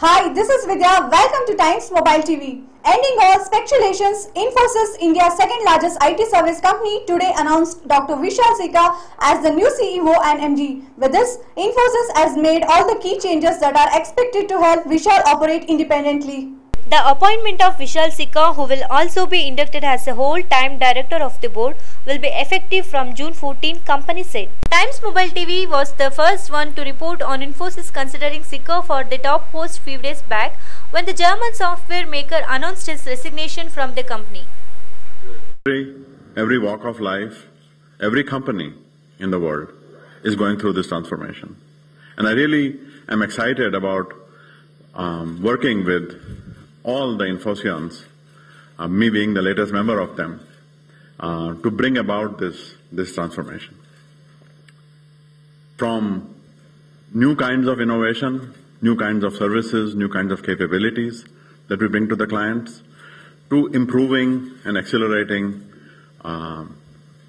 Hi, this is Vidya. Welcome to Times Mobile TV. Ending all speculations, Infosys, India's second largest IT service company, today announced Dr. Vishal Sikka as the new CEO and MD. With this, Infosys has made all the key changes that are expected to help Vishal operate independently. The appointment of Vishal Sikka, who will also be inducted as a whole-time director of the board, will be effective from June 14, company said. Times Mobile TV was the first one to report on Infosys considering Sikka for the top post few days back when the German software maker announced his resignation from the company. Every, every walk of life, every company in the world is going through this transformation. And I really am excited about um, working with all the Infosians, uh, me being the latest member of them, uh, to bring about this, this transformation. From new kinds of innovation, new kinds of services, new kinds of capabilities that we bring to the clients, to improving and accelerating um,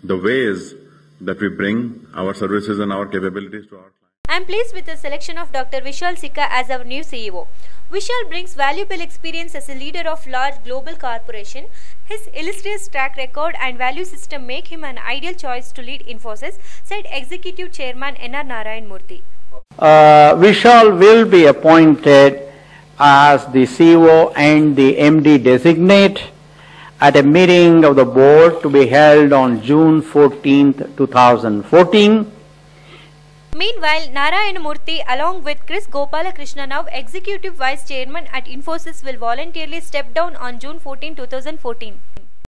the ways that we bring our services and our capabilities to our. I am pleased with the selection of Dr. Vishal Sikka as our new CEO. Vishal brings valuable experience as a leader of large global corporation. His illustrious track record and value system make him an ideal choice to lead Infosys, said Executive Chairman N.R. Narayan Murthy. Uh, Vishal will be appointed as the CEO and the MD designate at a meeting of the board to be held on June 14, 2014. Meanwhile, Narayan Murthy along with Kris Gopalakrishna now Executive Vice Chairman at Infosys will voluntarily step down on June 14, 2014.